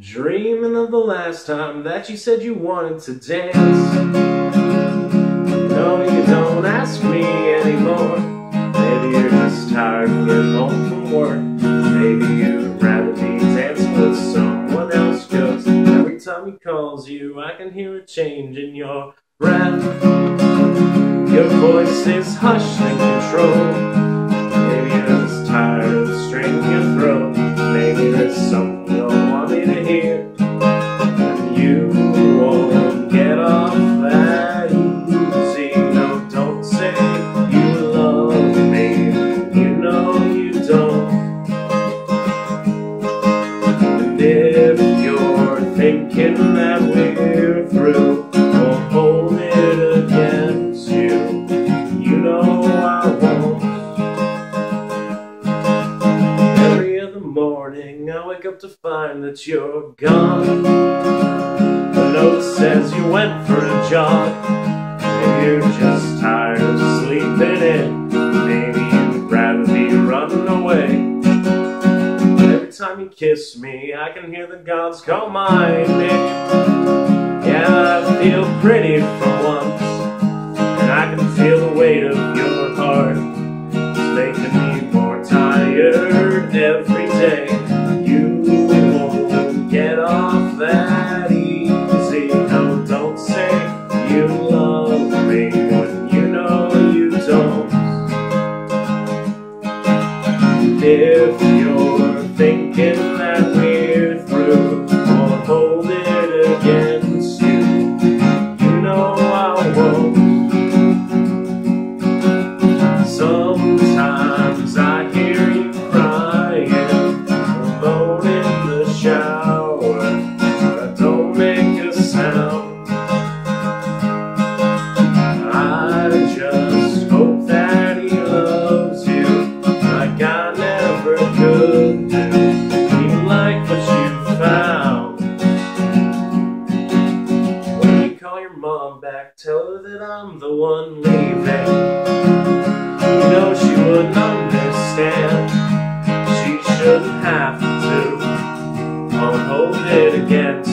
Dreaming of the last time that you said you wanted to dance. No, you don't ask me anymore. Maybe you're just tired of getting home from work. Maybe you'd rather be dancing with someone else. Cause every time he calls you, I can hear a change in your breath. Your voice is hushed and controlled. You're that we're through. Won't hold it against you, you know I won't. Every other morning I wake up to find that you're gone. The note says you went for a jog. And you're just tired of sleeping in. Kiss me, I can hear the gods call my name. Yeah, I feel pretty for once. And I can feel the weight of your heart. It's making me more tired every day. You won't get off that easy. No, don't say you love me when you know you don't. If thinking back, tell her that I'm the one leaving. You know she wouldn't understand, she shouldn't have to. Won't hold it against